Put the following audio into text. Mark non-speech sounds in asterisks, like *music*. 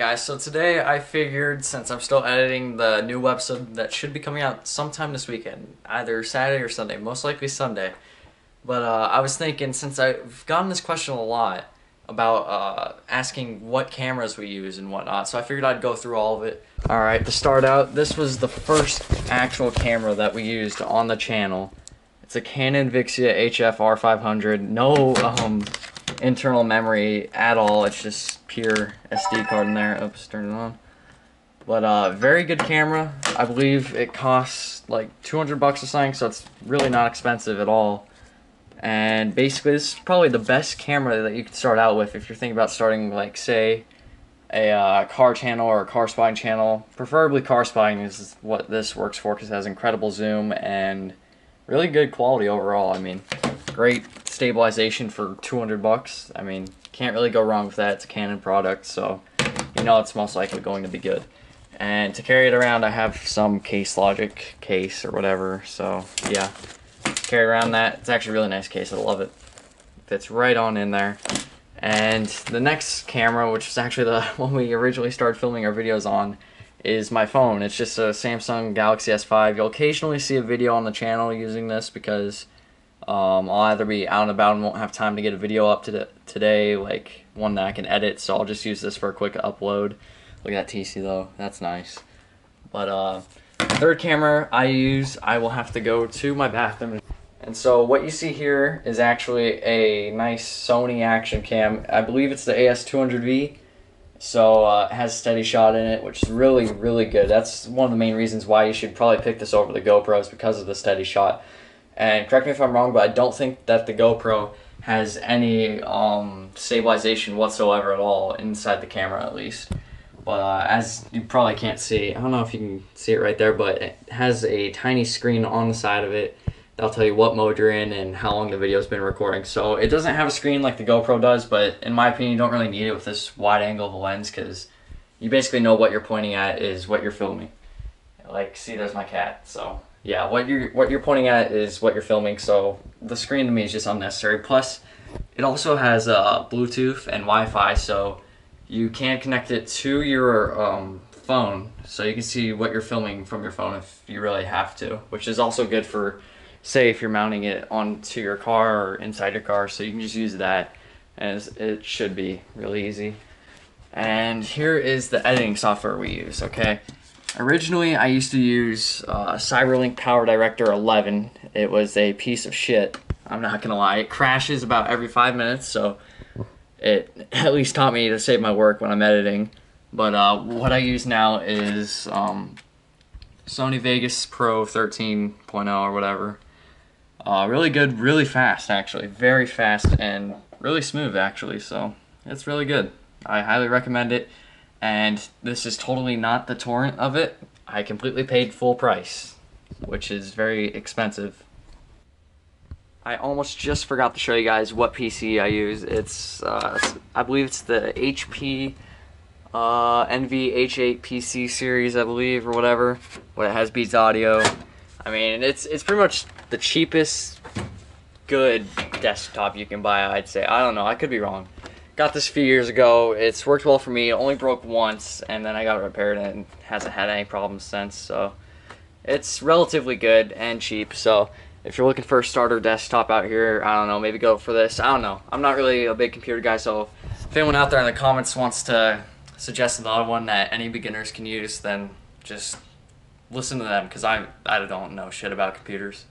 guys, so today I figured since I'm still editing the new episode that should be coming out sometime this weekend, either Saturday or Sunday, most likely Sunday. But uh, I was thinking since I've gotten this question a lot about uh, asking what cameras we use and whatnot, so I figured I'd go through all of it. Alright, to start out, this was the first actual camera that we used on the channel. It's a Canon Vixia HF R500, no um, internal memory at all. It's just pure SD card in there. Oops, turn it on. But uh, very good camera. I believe it costs like 200 bucks or something, so it's really not expensive at all. And basically, this is probably the best camera that you could start out with if you're thinking about starting, like, say, a uh, car channel or a car spying channel. Preferably car spying is what this works for because it has incredible zoom and really good quality overall. I mean, great stabilization for 200 bucks. I mean, can't really go wrong with that. It's a Canon product, so you know it's most likely going to be good. And to carry it around, I have some Case Logic case or whatever. So yeah, carry around that. It's actually a really nice case. I love it. Fits right on in there. And the next camera, which is actually the *laughs* one we originally started filming our videos on, is my phone. It's just a Samsung Galaxy S5. You'll occasionally see a video on the channel using this because um, I'll either be out and about and won't have time to get a video up to today, like one that I can edit, so I'll just use this for a quick upload. Look at that TC though, that's nice. But uh, third camera I use, I will have to go to my bathroom. And so what you see here is actually a nice Sony action cam. I believe it's the AS200V. So uh, it has steady shot in it, which is really, really good. That's one of the main reasons why you should probably pick this over the GoPros because of the steady shot. And correct me if I'm wrong, but I don't think that the GoPro has any um, stabilization whatsoever at all inside the camera, at least. But uh, as you probably can't see, I don't know if you can see it right there, but it has a tiny screen on the side of it that'll tell you what mode you're in and how long the video's been recording. So it doesn't have a screen like the GoPro does, but in my opinion, you don't really need it with this wide angle of a lens because you basically know what you're pointing at is what you're filming. Like, see, there's my cat, so yeah, what you're what you're pointing at is what you're filming. So the screen to me is just unnecessary. Plus, it also has uh, Bluetooth and Wi-Fi, so you can connect it to your um, phone, so you can see what you're filming from your phone if you really have to. Which is also good for, say, if you're mounting it onto your car or inside your car, so you can just use that, as it should be really easy. And here is the editing software we use. Okay. Originally, I used to use uh, Cyberlink Power Director 11. It was a piece of shit. I'm not gonna lie. It crashes about every five minutes, so it *laughs* at least taught me to save my work when I'm editing. But uh, what I use now is um, Sony Vegas Pro 13.0 or whatever. Uh, really good, really fast actually. Very fast and really smooth actually, so it's really good. I highly recommend it and this is totally not the torrent of it. I completely paid full price, which is very expensive. I almost just forgot to show you guys what PC I use. It's, uh, I believe it's the HP uh, Envy H8 PC series, I believe, or whatever. What it has Beats audio. I mean, it's it's pretty much the cheapest good desktop you can buy. I'd say. I don't know. I could be wrong. Got this a few years ago. It's worked well for me. It only broke once, and then I got it repaired and hasn't had any problems since. So it's relatively good and cheap. So if you're looking for a starter desktop out here, I don't know, maybe go for this. I don't know. I'm not really a big computer guy, so if anyone out there in the comments wants to suggest another one that any beginners can use, then just listen to them because I I don't know shit about computers.